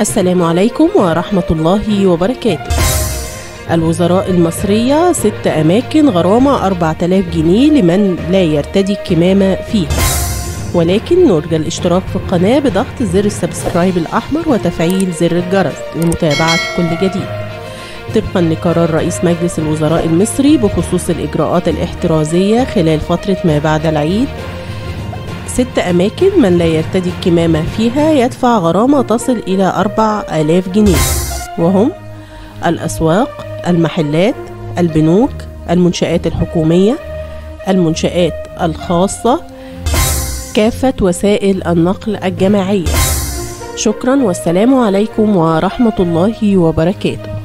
السلام عليكم ورحمة الله وبركاته. الوزراء المصرية ست أماكن غرامة 4000 جنيه لمن لا يرتدي الكمامة فيها. ولكن نرجى الاشتراك في القناة بضغط زر السبسكرايب الأحمر وتفعيل زر الجرس لمتابعة كل جديد. طبقا لقرار رئيس مجلس الوزراء المصري بخصوص الإجراءات الاحترازية خلال فترة ما بعد العيد ست أماكن من لا يرتدي الكمامة فيها يدفع غرامة تصل إلى أربع آلاف جنيه. وهم الأسواق المحلات البنوك المنشآت الحكومية المنشآت الخاصة كافة وسائل النقل الجماعية. شكرا والسلام عليكم ورحمة الله وبركاته.